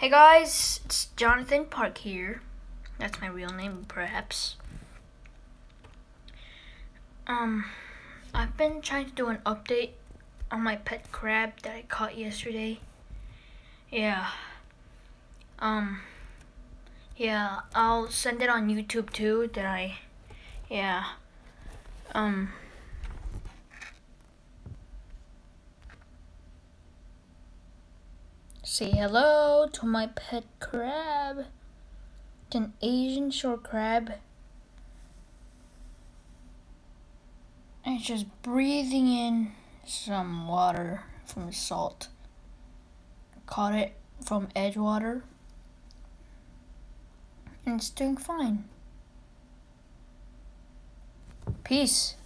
Hey guys, it's Jonathan Park here. That's my real name, perhaps. Um, I've been trying to do an update on my pet crab that I caught yesterday. Yeah. Um, yeah, I'll send it on YouTube too, that I, yeah. Um, Say hello to my pet crab. It's an Asian shore crab. And it's just breathing in some water from the salt. Caught it from Edgewater. And it's doing fine. Peace.